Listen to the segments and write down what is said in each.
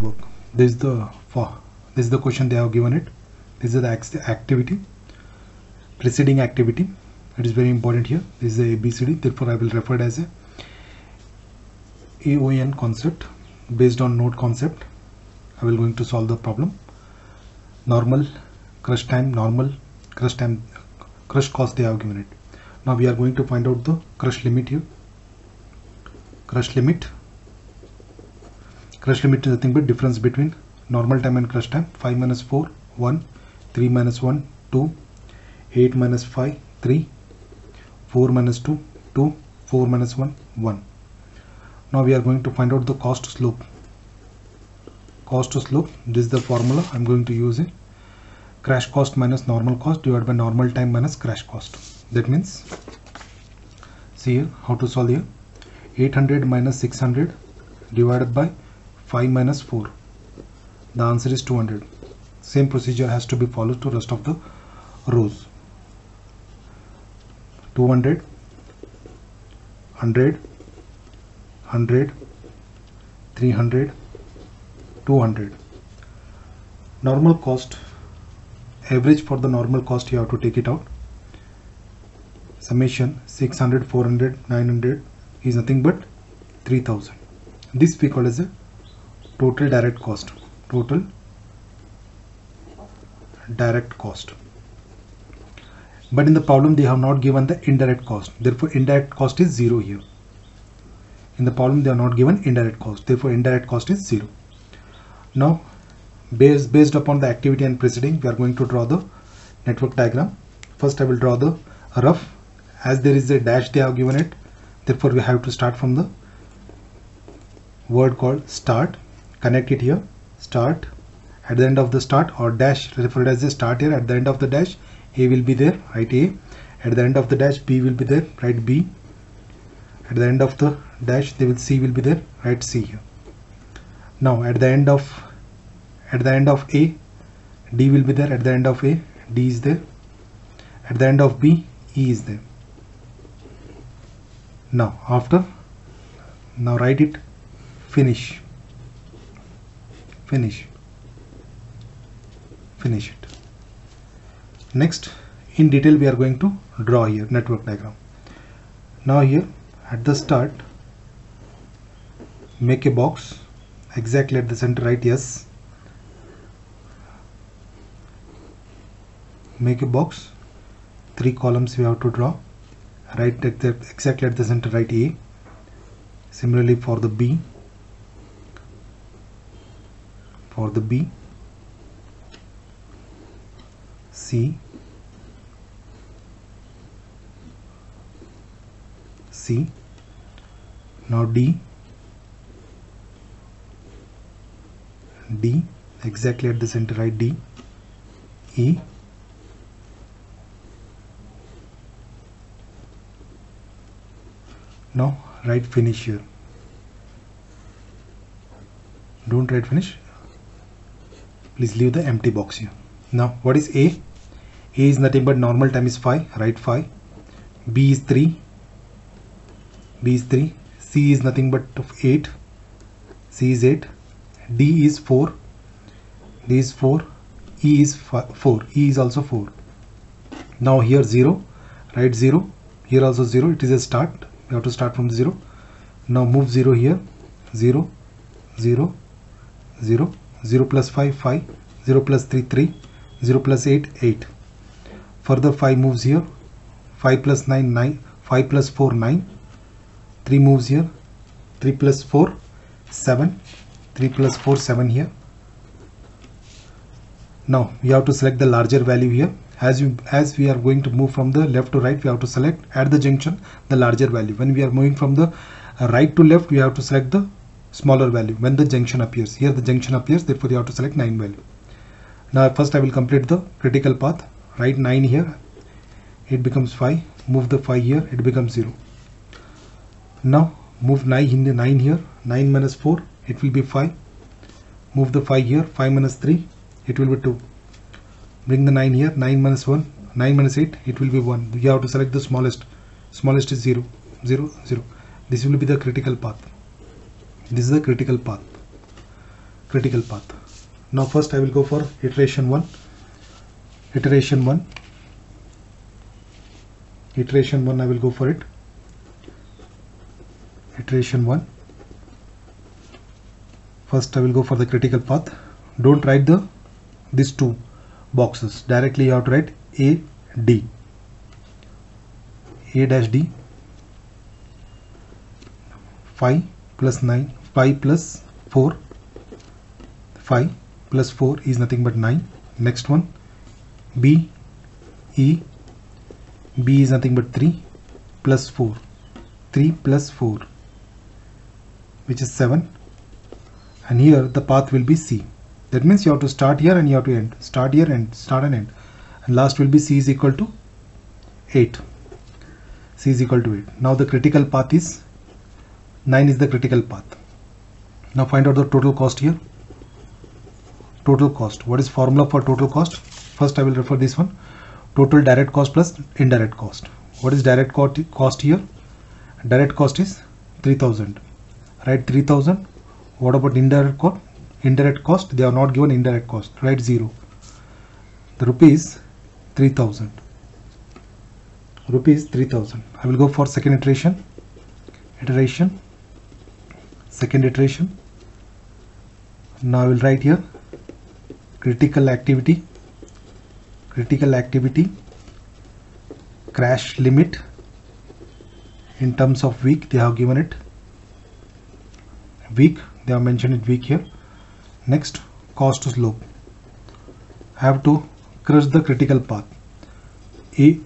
network this is the for this is the question they have given it. This is the activity preceding activity. It is very important here. This is the abcd therefore i will refer it as a aon concept based on node concept. I will going to solve the problem. Normal crush time normal crush time crush cost they have given it. Now we are going to find out the crush limit here. Crush limit crush limit is nothing but difference between normal time and crush time. 5 minus 4 1 3 minus 1 2 8 minus 5 3 4 minus 2 2 4 minus 1 1 now we are going to find out the cost slope. Cost slope this is the formula i'm going to use it crash cost minus normal cost divided by normal time minus crash cost. That means see here how to solve here? 800 minus 600 divided by 5 minus 4 the answer is 200 same procedure has to be followed to rest of the rows. 200 100 100 300 200 normal cost average for the normal cost you have to take it out. Summation 600 400 900 is nothing but 3000 this we call as a total direct cost. Total direct cost. But in the problem they have not given the indirect cost. Therefore indirect cost is zero here. In the problem they are not given indirect cost. Therefore indirect cost is zero. Now based based upon the activity and preceding we are going to draw the network diagram. First i will draw the rough. As there is a dash they have given it. Therefore we have to start from the word called start connect it here start at the end of the start or dash referred as the start here at the end of the dash a will be there write a. At the end of the dash b will be there right b. At the end of the dash they will c will be there write c here. Now at the end of at the end of a d will be there at the end of a d is there. At the end of b e is there. Now after now write it finish finish. Finish it. Next in detail we are going to draw here network diagram. Now here at the start make a box exactly at the center right yes. Make a box three columns we have to draw right at the exactly at the center right a. Similarly for the b for the b? C? C? Now d? D exactly at the center right? D? E? Now write finish here. Don't write finish please leave the empty box here. Now what is a? A is nothing but normal time is 5 right? 5 b is 3 b is 3 c is nothing but 8 c is 8 d is 4 d is 4 e is 4 e is also 4 now here 0 write 0 here also 0 it is a start. We have to start from 0 now move 0 here. 0 0 0 0 plus 5 5 0 plus 3 3 0 plus 8 8 further 5 moves here. 5 plus 9 9 5 plus 4 9 3 moves here. 3 plus 4 7 3 plus 4 7 here. Now we have to select the larger value here. As you as we are going to move from the left to right we have to select at the junction the larger value. When we are moving from the right to left we have to select the smaller value. When the junction appears here the junction appears therefore you have to select 9 value. Now first I will complete the critical path. Write 9 here. It becomes 5 move the 5 here. It becomes 0 now move 9 in the 9 here. 9 minus 4 it will be 5 move the 5 here. 5 minus 3 it will be 2 bring the 9 here. 9 minus 1 9 minus 8 it will be 1 you have to select the smallest. Smallest is 0 0 0 this will be the critical path this is the critical path. Critical path. Now first I will go for iteration 1 iteration 1 iteration 1 I will go for it. Iteration 1 first I will go for the critical path. Don't write the these two boxes. Directly you have to write A D. A dash D. 5 plus 9 5 plus 4 5 plus 4 is nothing but 9 next one B E B is nothing but 3 plus 4 3 plus 4 which is 7 and here the path will be C. That means you have to start here and you have to end. Start here and start and end. And last will be C is equal to 8 C is equal to 8 now the critical path is 9 is the critical path now find out the total cost here. Total cost. What is formula for total cost? First I will refer this one. Total direct cost plus indirect cost. What is direct cost here? Direct cost is 3000 right 3000 what about indirect cost indirect cost? They are not given indirect cost. Right zero. The rupees 3000 rupees 3000 I will go for second iteration. Iteration. Second iteration now I will write here. Critical activity. Critical activity. Crash limit. In terms of week they have given it. Week they have mentioned it week here. Next cost slope. I have to crush the critical path. A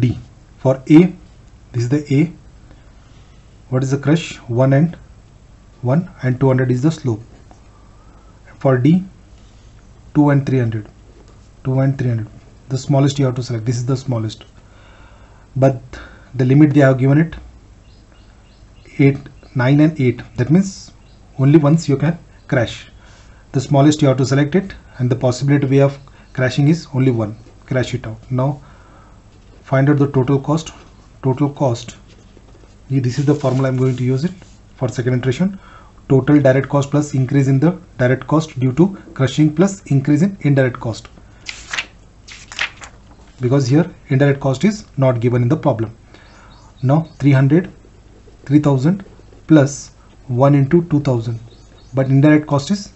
D. For A this is the A. What is the crush? 1 and 1 and 200 is the slope for D 2 and 300 2 and 300 the smallest you have to select. This is the smallest. But the limit they have given it 8 9 and 8 that means only once you can crash. The smallest you have to select it and the possibility way of crashing is only one. Crash it out. Now find out the total cost. Total cost this is the formula I'm going to use it for second iteration total direct cost plus increase in the direct cost due to crushing plus increase in indirect cost. Because here indirect cost is not given in the problem. Now 300 3000 plus 1 into 2000 but indirect cost is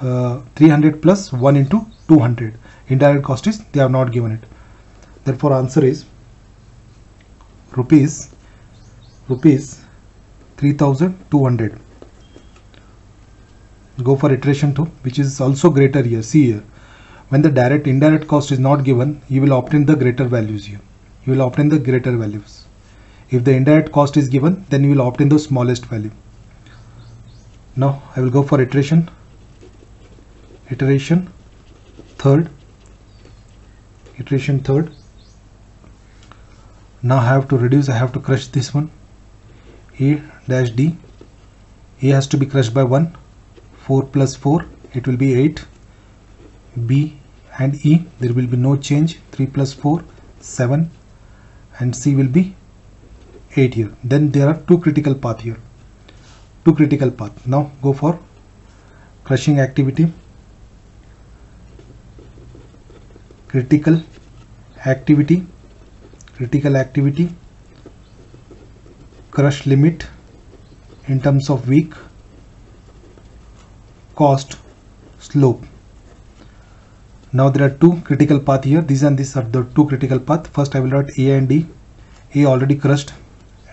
uh, 300 plus 1 into 200 indirect cost is they have not given it. Therefore answer is rupees rupees 3200 go for iteration 2 which is also greater here. See here when the direct indirect cost is not given you will obtain the greater values here. You will obtain the greater values. If the indirect cost is given then you will obtain the smallest value. Now I will go for iteration. Iteration third. Iteration third. Now I have to reduce I have to crush this one. A dash d. A has to be crushed by 1 4 plus 4 it will be 8 b and e there will be no change. 3 plus 4 7 and c will be 8 here. Then there are two critical path here. Two critical path. Now go for crushing activity. Critical activity. Critical activity. Crush limit in terms of week cost slope. Now there are two critical path here. These and these are the two critical path. First I will write A and D. A already crushed.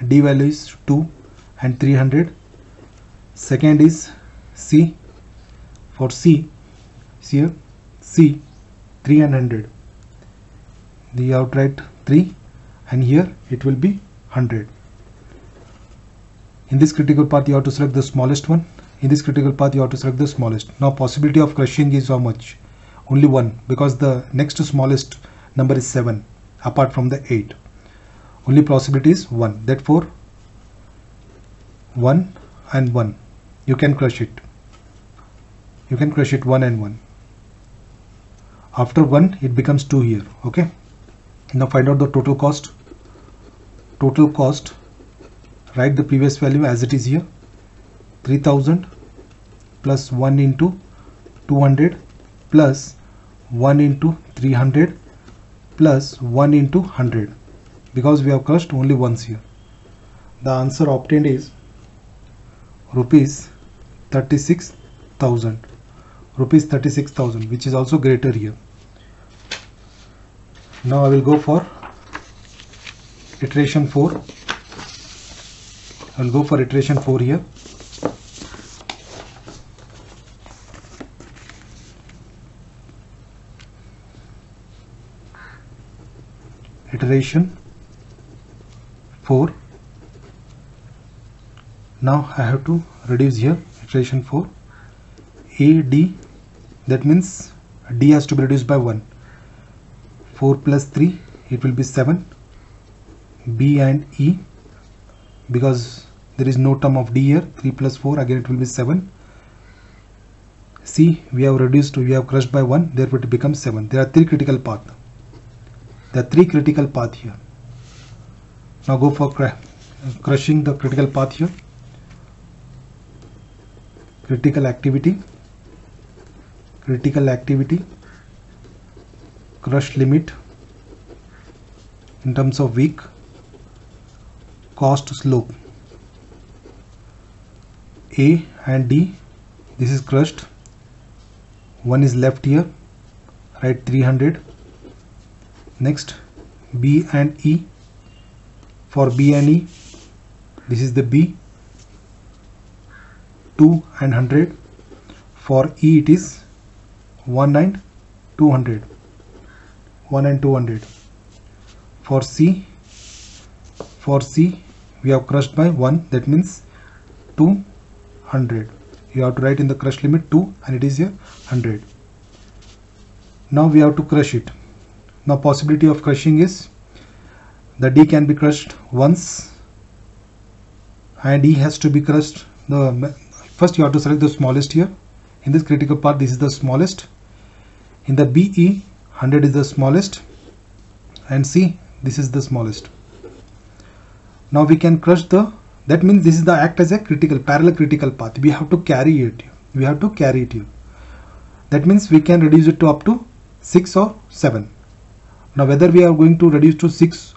D value is 2 and 300 second is C. For C here C 300 the outright 3 and here it will be 100 in this critical path you have to select the smallest one in this critical path you have to select the smallest. Now possibility of crushing is how much? Only one because the next smallest number is 7 apart from the 8 only possibility is 1 therefore 1 and 1 you can crush it. You can crush it 1 and 1 after 1 it becomes 2 here okay? Now find out the total cost. Total cost write the previous value as it is here 3000 plus 1 into 200 plus 1 into 300 plus 1 into 100 because we have crushed only once here. The answer obtained is rupees 36000 rupees 36000 which is also greater here. Now I will go for iteration 4 I will go for iteration 4 here iteration. 4 now I have to reduce here iteration 4 a d. That means d has to be reduced by 1 4 plus 3 it will be 7 b and e because there is no term of d here. 3 plus 4 again it will be 7 c we have reduced we have crushed by 1 therefore it becomes 7 there are three critical paths are three critical path here. Now go for cr crushing the critical path here. Critical activity. Critical activity. Crush limit. In terms of weak. Cost slope. A and D. This is crushed. One is left here. Right 300 next B and E. For B and E this is the B. 2 and 100 for E it is 1 and 200 1 and 200 for C for C we have crushed by 1 that means 200 you have to write in the crush limit 2 and it is here 100 now we have to crush it now possibility of crushing is the D can be crushed once and E has to be crushed. The first you have to select the smallest here. In this critical part this is the smallest. In the BE 100 is the smallest and C this is the smallest. Now we can crush the that means this is the act as a critical parallel critical path. We have to carry it. We have to carry it here. That means we can reduce it to up to 6 or 7 now whether we are going to reduce to 6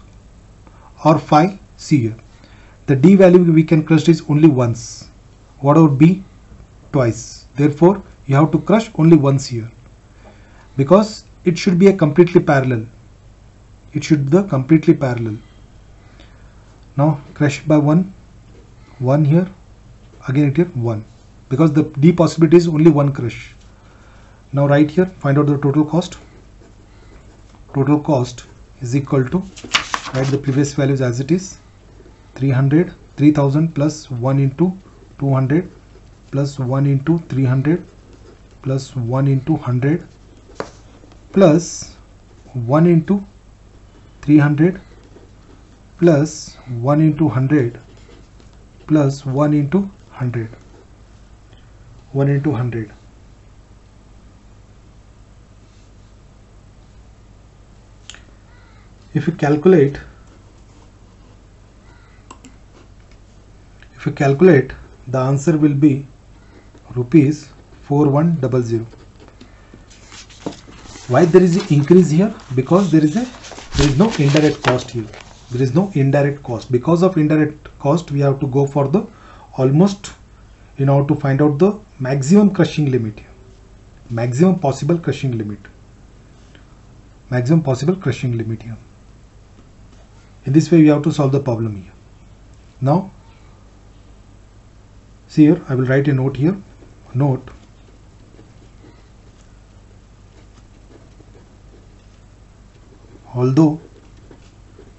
or 5, see here. The D value we can crush is only once. What about B? Twice. Therefore, you have to crush only once here. Because it should be a completely parallel. It should be the completely parallel. Now crush by 1. 1 here. Again it here 1. Because the D possibility is only one crush. Now right here find out the total cost total cost is equal to write the previous values as it is 300 3000 plus 1 into 200 plus 1 into 300 plus 1 into 100 plus 1 into 300 plus 1 into 100 plus 1 into 100 1 into 100 if you calculate if you calculate the answer will be rupees 4100 why there is an increase here? Because there is a there is no indirect cost here. There is no indirect cost. Because of indirect cost we have to go for the almost in order to find out the maximum crushing limit maximum possible crushing limit. Maximum possible crushing limit here in this way we have to solve the problem here. Now see here I will write a note here. Note. Although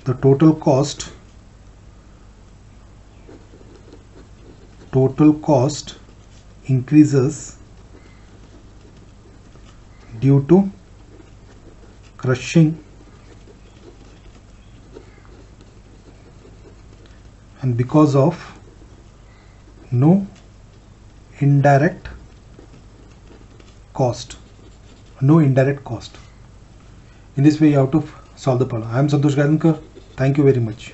the total cost total cost increases due to crushing and because of no indirect cost. No indirect cost. In this way you have to solve the problem. I am santosh gaidhankar thank you very much